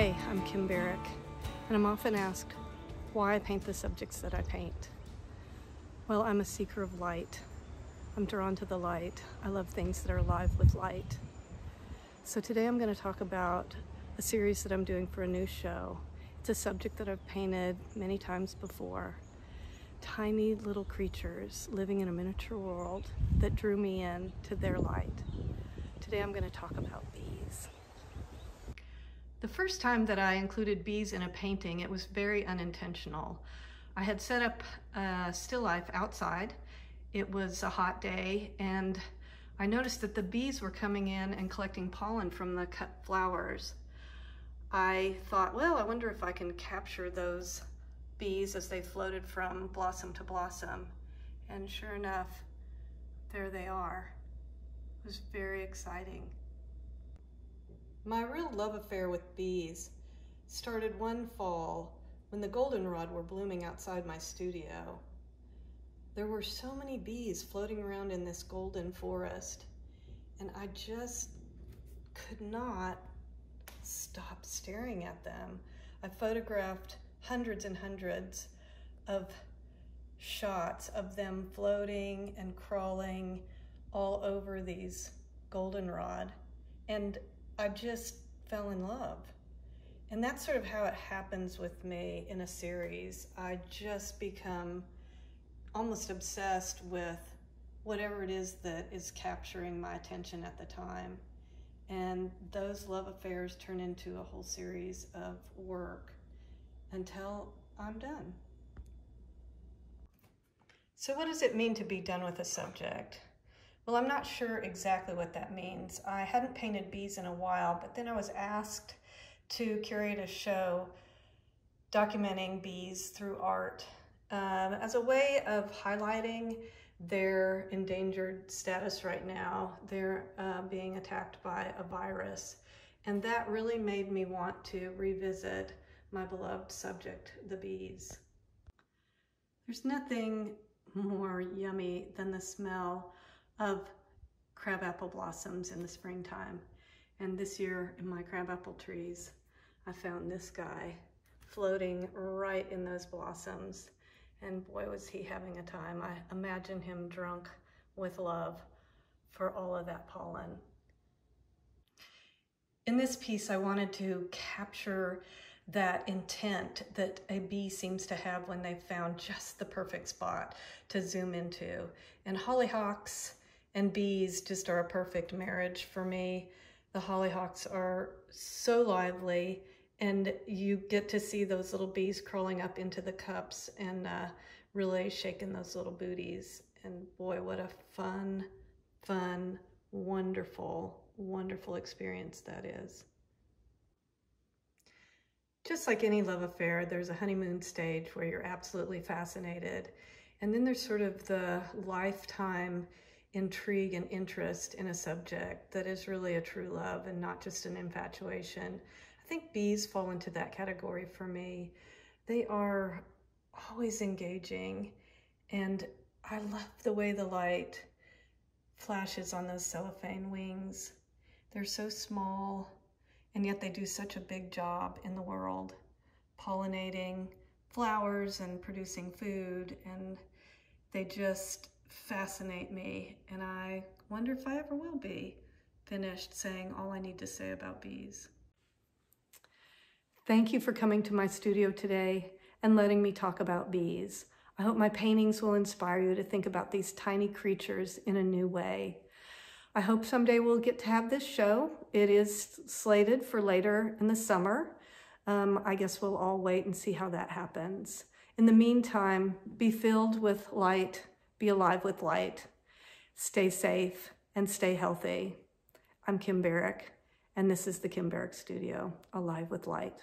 Hey, I'm Kim Barrick, and I'm often asked why I paint the subjects that I paint. Well, I'm a seeker of light. I'm drawn to the light. I love things that are alive with light. So today I'm going to talk about a series that I'm doing for a new show. It's a subject that I've painted many times before. Tiny little creatures living in a miniature world that drew me in to their light. Today I'm going to talk about bees. The first time that I included bees in a painting, it was very unintentional. I had set up a still life outside. It was a hot day and I noticed that the bees were coming in and collecting pollen from the cut flowers. I thought, well, I wonder if I can capture those bees as they floated from blossom to blossom. And sure enough, there they are. It was very exciting. My real love affair with bees started one fall when the goldenrod were blooming outside my studio. There were so many bees floating around in this golden forest, and I just could not stop staring at them. I photographed hundreds and hundreds of shots of them floating and crawling all over these goldenrod. And I just fell in love. And that's sort of how it happens with me in a series. I just become almost obsessed with whatever it is that is capturing my attention at the time. And those love affairs turn into a whole series of work until I'm done. So what does it mean to be done with a subject? Well, I'm not sure exactly what that means. I hadn't painted bees in a while, but then I was asked to curate a show documenting bees through art um, as a way of highlighting their endangered status right now. They're uh, being attacked by a virus. And that really made me want to revisit my beloved subject, the bees. There's nothing more yummy than the smell of crabapple blossoms in the springtime. And this year in my crabapple trees, I found this guy floating right in those blossoms. And boy, was he having a time. I imagine him drunk with love for all of that pollen. In this piece, I wanted to capture that intent that a bee seems to have when they've found just the perfect spot to zoom into. And hollyhocks and bees just are a perfect marriage for me. The hollyhocks are so lively and you get to see those little bees crawling up into the cups and uh, really shaking those little booties. And boy, what a fun, fun, wonderful, wonderful experience that is. Just like any love affair, there's a honeymoon stage where you're absolutely fascinated. And then there's sort of the lifetime intrigue and interest in a subject that is really a true love and not just an infatuation. I think bees fall into that category for me. They are always engaging and I love the way the light flashes on those cellophane wings. They're so small and yet they do such a big job in the world, pollinating flowers and producing food and they just fascinate me, and I wonder if I ever will be finished saying all I need to say about bees. Thank you for coming to my studio today and letting me talk about bees. I hope my paintings will inspire you to think about these tiny creatures in a new way. I hope someday we'll get to have this show. It is slated for later in the summer. Um, I guess we'll all wait and see how that happens. In the meantime, be filled with light be alive with light, stay safe, and stay healthy. I'm Kim Barrick, and this is the Kim Barrick Studio, Alive with Light.